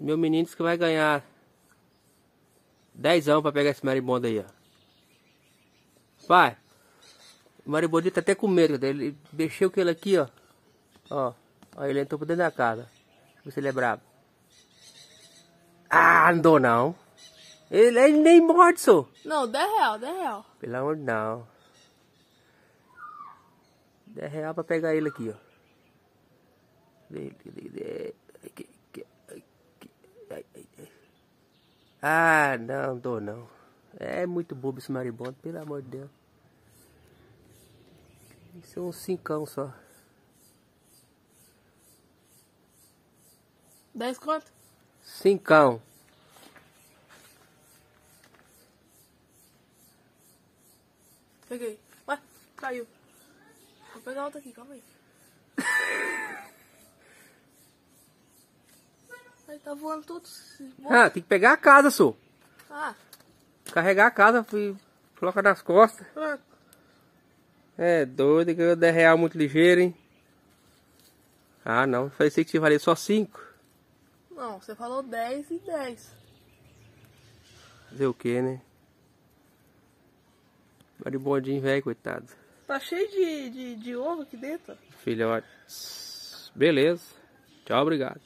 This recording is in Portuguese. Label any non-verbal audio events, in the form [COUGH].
Meu menino disse que vai ganhar dezão pra pegar esse maribondo aí, ó. Pai, o maribondo tá até com medo dele. Ele mexeu com ele aqui, ó. Ó, ó, ele entrou por dentro da casa. Deixa eu ver se ele é brabo. Ah, andou não. Ele, ele nem morde, só. Não, 10 real, 10 real. Pelo amor de não. 10 real pra pegar ele aqui, ó. Ah, não, dou não. É muito bobo esse maribondo, pelo amor de Deus. Isso é um cincão só. 10 quanto? Cincão. Peguei. Ué, caiu. Vou pegar outra aqui, calma aí. [LAUGHS] Aí tá voando tudo. Ah, tem que pegar a casa, só. Ah, Carregar a casa, fui, coloca nas costas. pronto. É doido, ganhou 10 real muito ligeiro, hein? Ah, não, esse que te valia só 5. Não, você falou 10 e 10. Fazer o que, né? Maribondinho velho, coitado. Tá cheio de, de, de ovo aqui dentro. Filhote. Beleza. Tchau, obrigado.